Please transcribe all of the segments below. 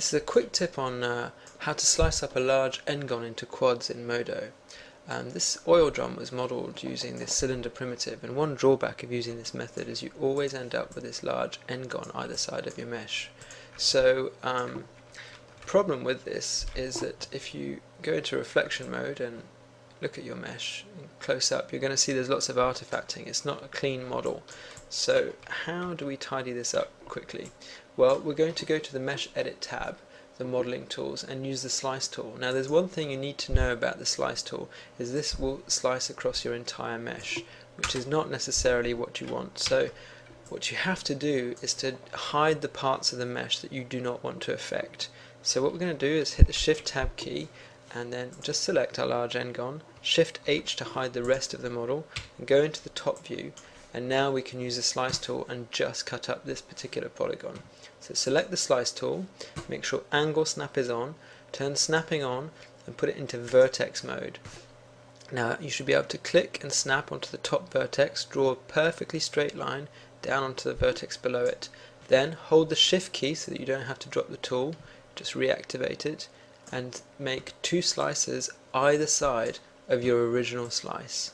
This is a quick tip on uh, how to slice up a large n-gon into quads in Modo. Um, this oil drum was modelled using this cylinder primitive and one drawback of using this method is you always end up with this large n-gon either side of your mesh. So um, problem with this is that if you go into reflection mode and look at your mesh close up. You're going to see there's lots of artifacting. It's not a clean model. So how do we tidy this up quickly? Well we're going to go to the mesh edit tab the modeling tools and use the slice tool. Now there's one thing you need to know about the slice tool is this will slice across your entire mesh which is not necessarily what you want. So what you have to do is to hide the parts of the mesh that you do not want to affect. So what we're going to do is hit the shift tab key and then just select our large n-gon, shift H to hide the rest of the model and go into the top view and now we can use the slice tool and just cut up this particular polygon. So select the slice tool, make sure angle snap is on, turn snapping on and put it into vertex mode. Now you should be able to click and snap onto the top vertex, draw a perfectly straight line down onto the vertex below it. Then hold the shift key so that you don't have to drop the tool, just reactivate it and make two slices either side of your original slice.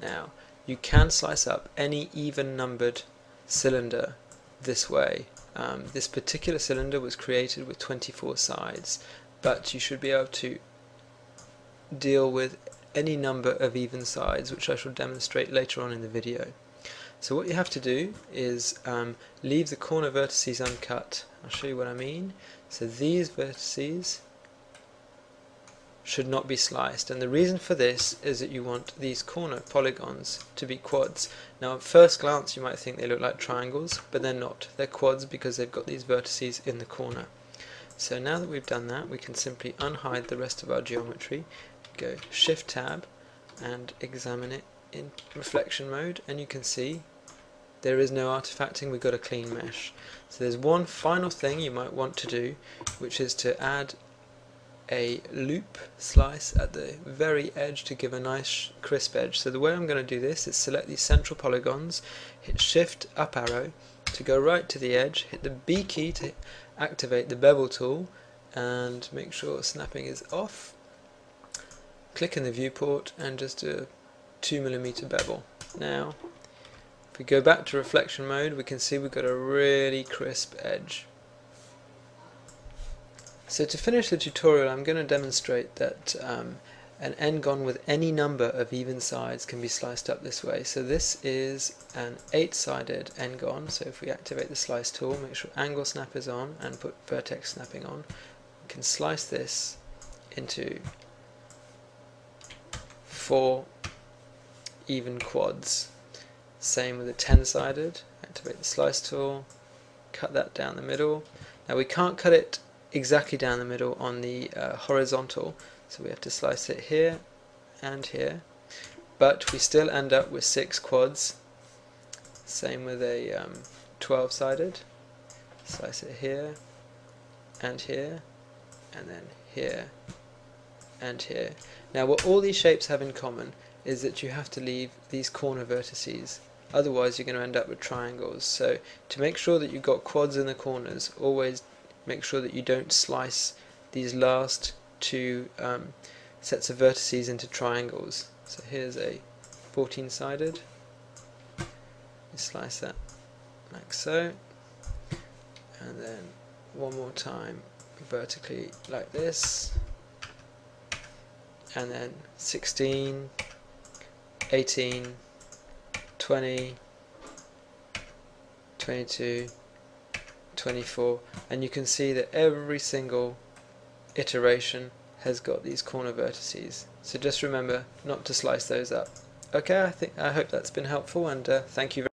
Now, you can slice up any even numbered cylinder this way. Um, this particular cylinder was created with 24 sides, but you should be able to deal with any number of even sides, which I shall demonstrate later on in the video. So what you have to do is um, leave the corner vertices uncut. I'll show you what I mean. So these vertices should not be sliced and the reason for this is that you want these corner polygons to be quads. Now at first glance you might think they look like triangles but they're not. They're quads because they've got these vertices in the corner. So now that we've done that we can simply unhide the rest of our geometry, go shift tab and examine it in reflection mode and you can see there is no artifacting, we've got a clean mesh. So there's one final thing you might want to do which is to add a loop slice at the very edge to give a nice crisp edge. So the way I'm going to do this is select these central polygons, hit shift up arrow to go right to the edge, hit the B key to activate the bevel tool and make sure snapping is off. Click in the viewport and just do a 2mm bevel. Now if we go back to reflection mode we can see we've got a really crisp edge. So to finish the tutorial I'm going to demonstrate that um, an n-gon with any number of even sides can be sliced up this way. So this is an 8-sided n-gon, so if we activate the slice tool, make sure angle snap is on and put vertex snapping on, we can slice this into four even quads. Same with a 10-sided, activate the slice tool, cut that down the middle. Now we can't cut it exactly down the middle on the uh, horizontal. So we have to slice it here and here. But we still end up with six quads. Same with a um, 12 sided slice it here and here and then here and here. Now what all these shapes have in common is that you have to leave these corner vertices. Otherwise you're going to end up with triangles. So to make sure that you've got quads in the corners always make sure that you don't slice these last two um, sets of vertices into triangles. So here's a 14 sided, slice that like so, and then one more time vertically like this, and then 16, 18, 20, 22, 24 and you can see that every single iteration has got these corner vertices. So just remember not to slice those up. Okay I think I hope that's been helpful and uh, thank you